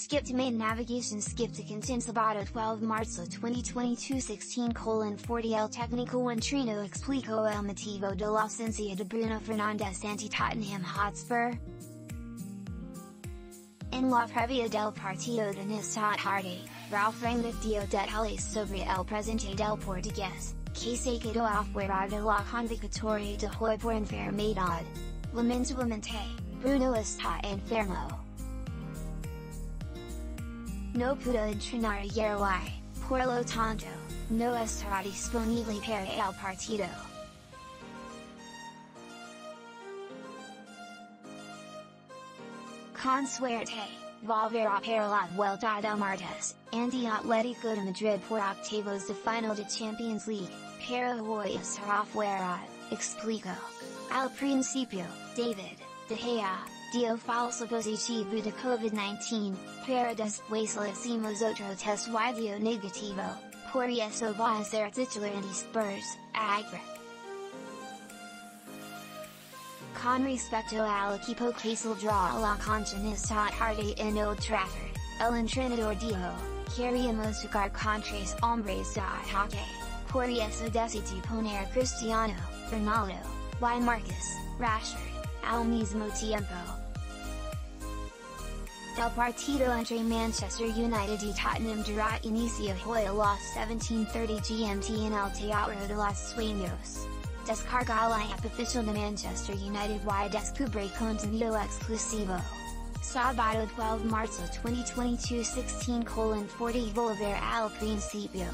Skip to main navigation Skip to content Sabato 12 Marzo 2022 16 colon 40 El Técnico un trino explico el motivo de la ausencia de Bruno Fernandes anti Tottenham Hotspur? En la previa del partido de esta tarde, Ralf Rangnick dio detalles sobre el presente del portugués, que se quedó afuera de la convocatoria de hoy por enfermedad. Lamentablemente, Bruno está enfermo. No pudo entrenar ayer y, por lo tanto, no estará disponible para el partido. Con suerte, volverá para la vuelta del martes, ante Atlético de Madrid por octavos de final de Champions League, pero hoy estará fuera, explicó. Al principio, David, De Gea, dio falso positivo de COVID-19, pero después le hicimos otro test dio negativo, por eso va a ser titular en Spurs, agregó. Con respecto al equipo que saldrá a la cancha en esta tarde en Old Trafford, el entrenador dijo, queríamos jugar con tres hombres de ataque, por eso decidí poner Cristiano, Ronaldo, y Marcus, Rashford, al mismo tiempo. El partido entre Manchester United y Tottenham dará inicio hoy a las 17.30 GMT en el Teatro de los Sueños. Descarga la app de Manchester United y descubre contenido exclusivo. Sábado 12 marzo 2022 16 40 volver al principio.